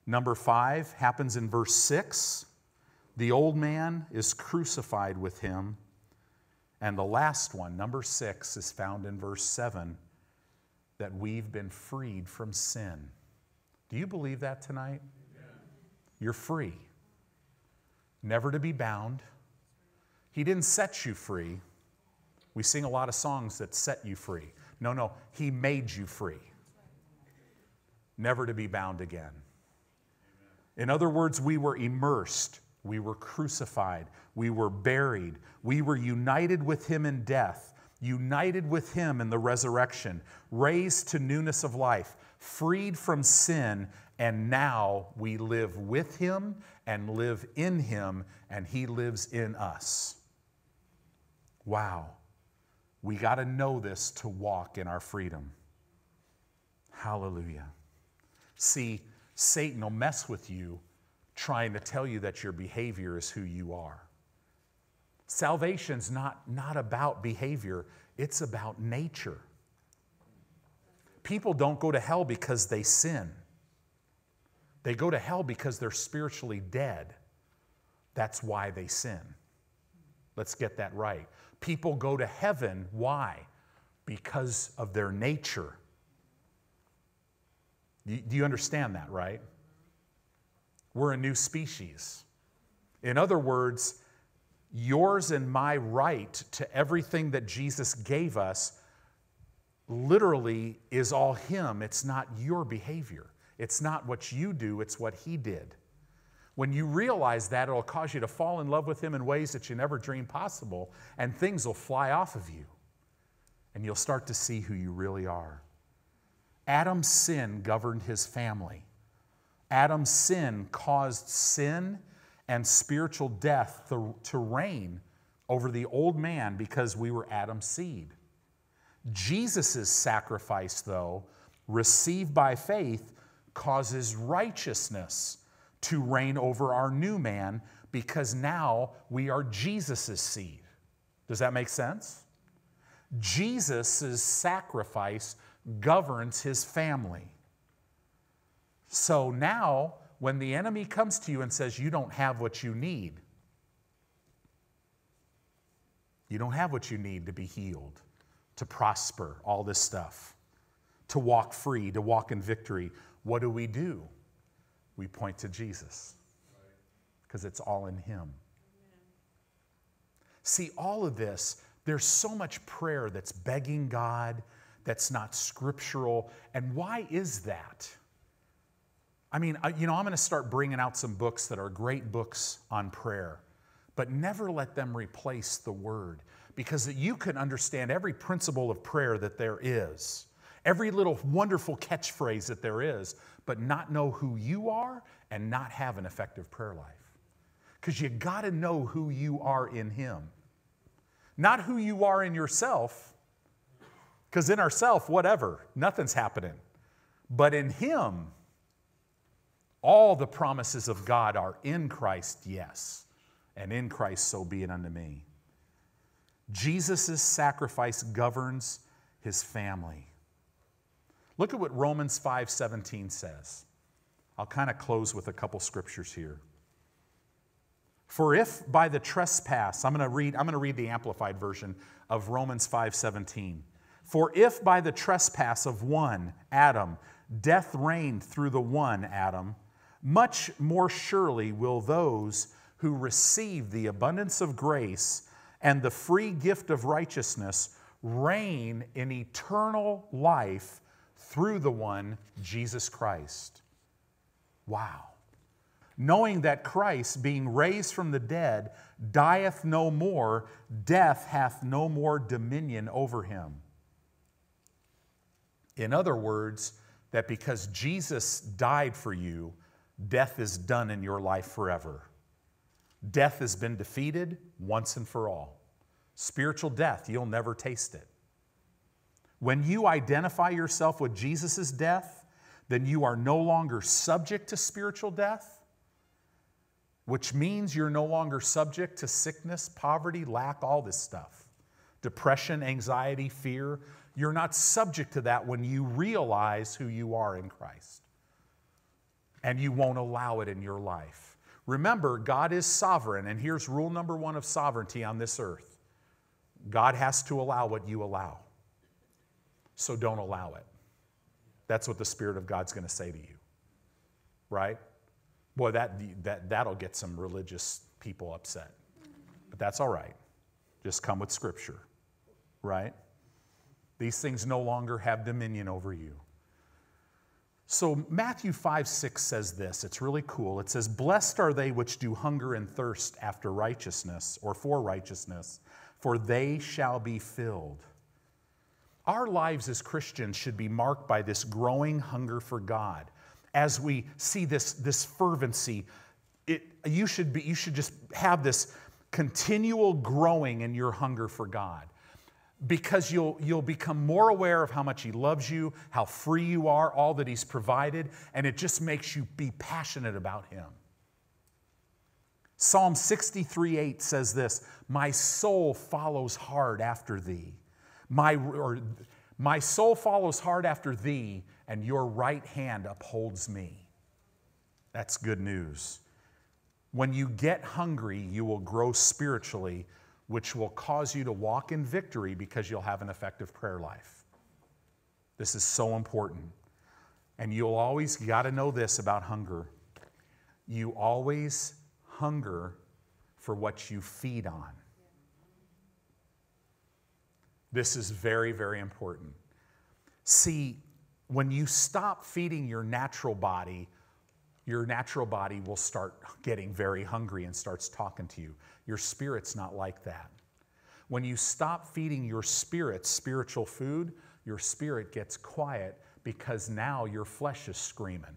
Number five happens in verse 6. The old man is crucified with him. And the last one, number six, is found in verse 7 that we've been freed from sin. Do you believe that tonight? You're free never to be bound. He didn't set you free. We sing a lot of songs that set you free. No, no, He made you free, never to be bound again. In other words, we were immersed, we were crucified, we were buried, we were united with Him in death, united with Him in the resurrection, raised to newness of life, freed from sin, and now we live with Him and live in Him, and He lives in us. Wow. We got to know this to walk in our freedom. Hallelujah. See, Satan will mess with you trying to tell you that your behavior is who you are. Salvation's not, not about behavior, it's about nature. People don't go to hell because they sin. They go to hell because they're spiritually dead. That's why they sin. Let's get that right. People go to heaven, why? Because of their nature. Do you understand that, right? We're a new species. In other words, yours and my right to everything that Jesus gave us literally is all Him. It's not your behavior. It's not what you do, it's what He did. When you realize that, it'll cause you to fall in love with Him in ways that you never dreamed possible, and things will fly off of you. And you'll start to see who you really are. Adam's sin governed his family. Adam's sin caused sin and spiritual death to, to reign over the old man because we were Adam's seed. Jesus' sacrifice, though, received by faith, causes righteousness to reign over our new man because now we are Jesus' seed. Does that make sense? Jesus' sacrifice governs his family. So now, when the enemy comes to you and says, You don't have what you need, You don't have what you need to be healed, to prosper, all this stuff, to walk free, to walk in victory. What do we do? We point to Jesus because it's all in Him. See, all of this, there's so much prayer that's begging God, that's not scriptural. And why is that? I mean, you know, I'm going to start bringing out some books that are great books on prayer, but never let them replace the Word because you can understand every principle of prayer that there is, every little wonderful catchphrase that there is, but not know who you are and not have an effective prayer life. Because you got to know who you are in Him, not who you are in yourself, because in ourself, whatever, nothing's happening. But in Him, all the promises of God are in Christ, yes, and in Christ, so be it unto me. Jesus' sacrifice governs his family. Look at what Romans 5:17 says. I'll kind of close with a couple scriptures here. For if by the trespass, I'm going to read I'm going to read the amplified version of Romans 5:17. For if by the trespass of one, Adam, death reigned through the one, Adam, much more surely will those who receive the abundance of grace and the free gift of righteousness reign in eternal life through the one, Jesus Christ. Wow. Knowing that Christ, being raised from the dead, dieth no more, death hath no more dominion over him. In other words, that because Jesus died for you, death is done in your life forever. Death has been defeated once and for all. Spiritual death, you'll never taste it. When you identify yourself with Jesus' death, then you are no longer subject to spiritual death, which means you're no longer subject to sickness, poverty, lack, all this stuff. Depression, anxiety, fear. You're not subject to that when you realize who you are in Christ. And you won't allow it in your life. Remember, God is sovereign, and here's rule number one of sovereignty on this earth God has to allow what you allow. So don't allow it. That's what the Spirit of God's going to say to you. Right? Boy, that, that, that'll get some religious people upset. But that's all right. Just come with Scripture. Right? These things no longer have dominion over you. So Matthew 5 6 says this. It's really cool. It says, Blessed are they which do hunger and thirst after righteousness or for righteousness, for they shall be filled. Our lives as Christians should be marked by this growing hunger for God. As we see this, this fervency, it, you, should be, you should just have this continual growing in your hunger for God because you'll, you'll become more aware of how much He loves you, how free you are, all that He's provided, and it just makes you be passionate about Him. Psalm 63 8 says this My soul follows hard after thee. My, or, my soul follows hard after thee, and your right hand upholds me. That's good news. When you get hungry, you will grow spiritually which will cause you to walk in victory because you'll have an effective prayer life. This is so important. And you'll always got to know this about hunger. You always hunger for what you feed on. This is very, very important. See, when you stop feeding your natural body, your natural body will start getting very hungry and starts talking to you. Your spirit's not like that. When you stop feeding your spirit spiritual food, your spirit gets quiet because now your flesh is screaming.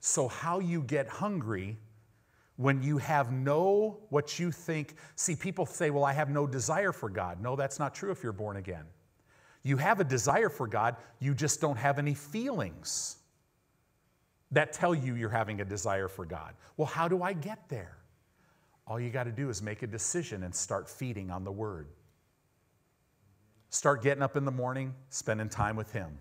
So, how you get hungry when you have no, what you think, see, people say, well, I have no desire for God. No, that's not true if you're born again. You have a desire for God, you just don't have any feelings that tell you you're having a desire for God. Well, how do I get there? All you got to do is make a decision and start feeding on the Word. Start getting up in the morning, spending time with Him.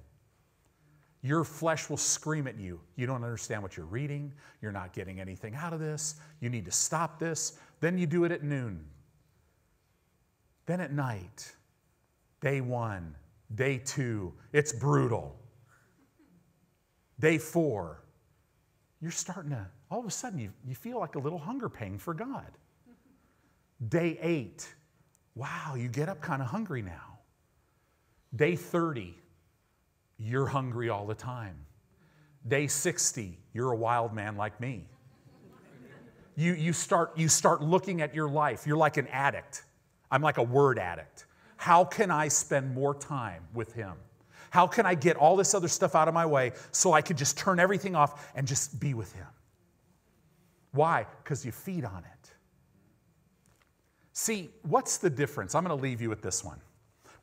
Your flesh will scream at you. You don't understand what you're reading. You're not getting anything out of this. You need to stop this. Then you do it at noon. Then at night, day one, day two, it's brutal. Day four, you're starting to, all of a sudden, you, you feel like a little hunger pang for God. Day eight, wow, you get up kind of hungry now. Day 30, you're hungry all the time. Day 60, you're a wild man like me. You, you, start, you start looking at your life. You're like an addict. I'm like a word addict. How can I spend more time with Him? How can I get all this other stuff out of my way so I could just turn everything off and just be with Him? Why? Because you feed on it. See, what's the difference? I'm going to leave you with this one.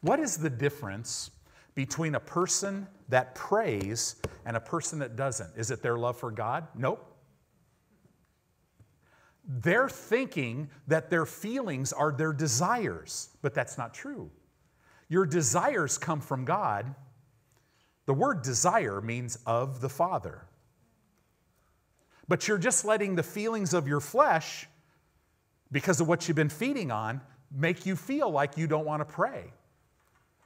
What is the difference between a person that prays and a person that doesn't? Is it their love for God? Nope. They're thinking that their feelings are their desires, but that's not true. Your desires come from God. The word desire means of the Father. But you're just letting the feelings of your flesh, because of what you've been feeding on, make you feel like you don't want to pray.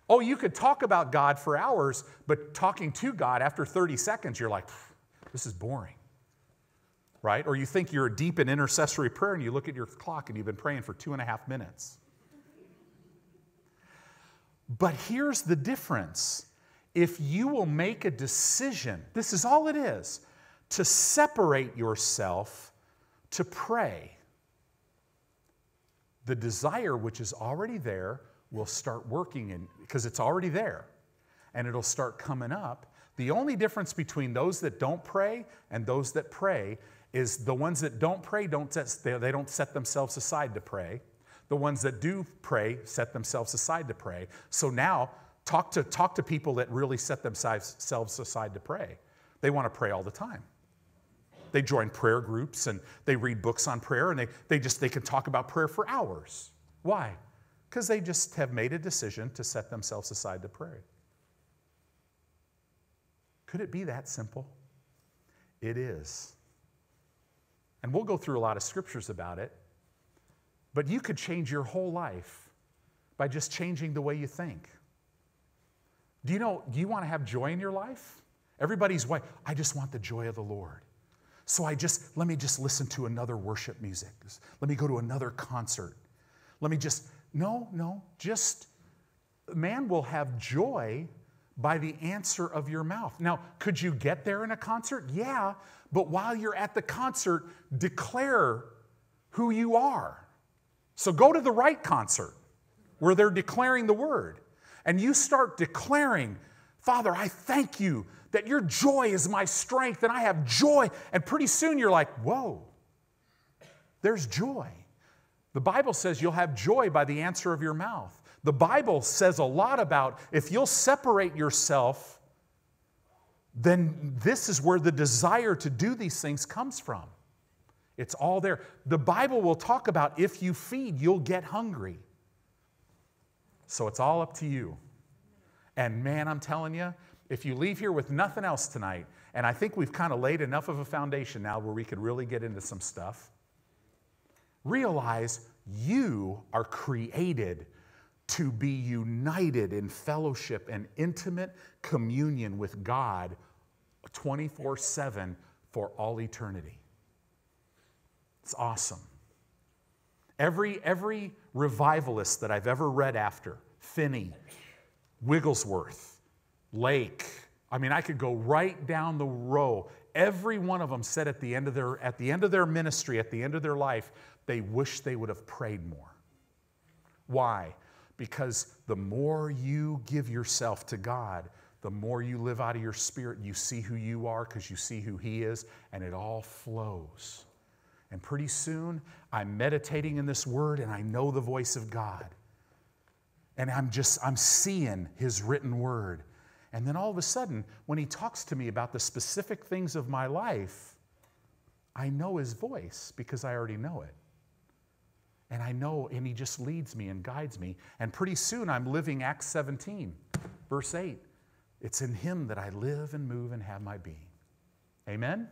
Oh, you could talk about God for hours, but talking to God after 30 seconds, you're like, this is boring. Right? Or you think you're deep in intercessory prayer and you look at your clock and you've been praying for two and a half minutes. But here's the difference. If you will make a decision, this is all it is, to separate yourself to pray, the desire which is already there will start working in because it's already there and it'll start coming up. The only difference between those that don't pray and those that pray is the ones that don't pray don't set, they don't set themselves aside to pray. The ones that do pray set themselves aside to pray. So now talk to talk to people that really set themselves aside to pray. They want to pray all the time. They join prayer groups and they read books on prayer and they, they just they can talk about prayer for hours. Why? Because they just have made a decision to set themselves aside to pray. Could it be that simple? It is. And we'll go through a lot of scriptures about it, but you could change your whole life by just changing the way you think. Do you know, do you want to have joy in your life? Everybody's way, I just want the joy of the Lord. So I just, let me just listen to another worship music. Let me go to another concert. Let me just, no, no, just man will have joy by the answer of your mouth. Now, could you get there in a concert? Yeah, but while you're at the concert, declare who you are. So go to the right concert where they're declaring the word, and you start declaring, Father, I thank you that your joy is my strength, and I have joy. And pretty soon you're like, whoa, there's joy. The Bible says you'll have joy by the answer of your mouth. The Bible says a lot about if you'll separate yourself, then this is where the desire to do these things comes from. It's all there. The Bible will talk about if you feed, you'll get hungry. So it's all up to you. And man, I'm telling you, if you leave here with nothing else tonight, and I think we've kind of laid enough of a foundation now where we could really get into some stuff realize you are created to be united in fellowship and intimate communion with God 24 7 for all eternity. It's awesome. Every, every revivalist that I've ever read after, Finney, Wigglesworth, Lake, I mean, I could go right down the row. Every one of them said at the end of their, at the end of their ministry, at the end of their life, they wish they would have prayed more. Why? Because the more you give yourself to God, the more you live out of your spirit, you see who you are because you see who He is, and it all flows. And pretty soon, I'm meditating in this word and I know the voice of God. And I'm just, I'm seeing His written word. And then all of a sudden, when He talks to me about the specific things of my life, I know His voice because I already know it. And I know, and He just leads me and guides me. And pretty soon I'm living Acts 17, verse 8. It's in Him that I live and move and have my being. Amen?